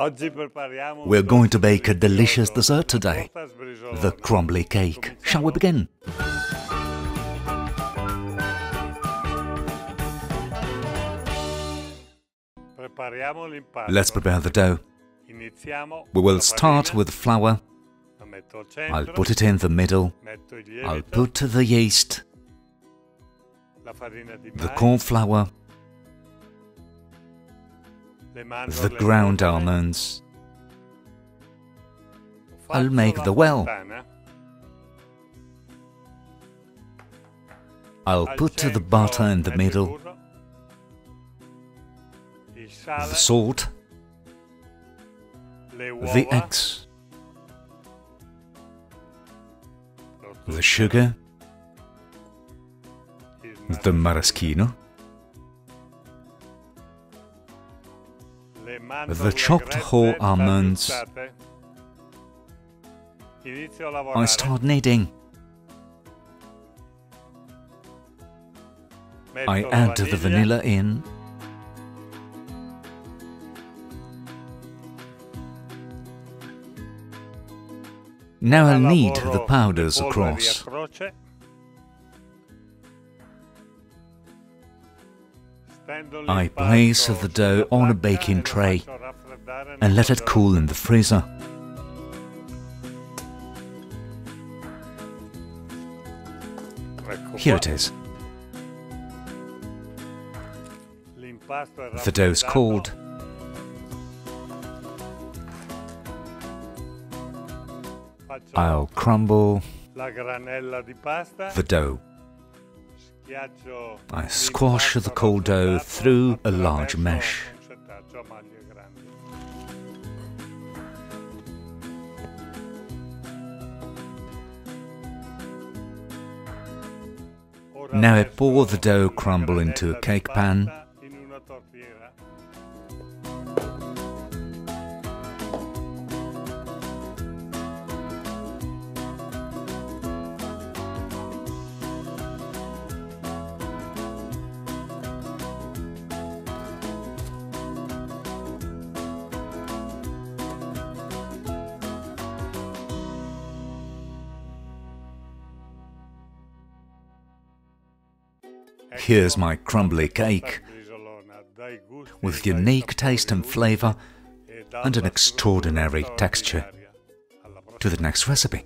We're going to bake a delicious dessert today, the crumbly cake. Shall we begin? Let's prepare the dough. We will start with flour. I'll put it in the middle. I'll put the yeast, the corn flour, the ground almonds. I'll make the well. I'll put the butter in the middle, the salt, the eggs, the sugar, the maraschino, the chopped whole almonds. I start kneading. I add the vanilla in. Now I'll knead the powders across. I place the dough on a baking tray and let it cool in the freezer. Here it is. The dough's cold. I'll crumble the dough. I squash the cold dough through a large mesh. Now I pour the dough crumble into a cake pan. Here's my crumbly cake, with unique taste and flavor and an extraordinary texture. To the next recipe.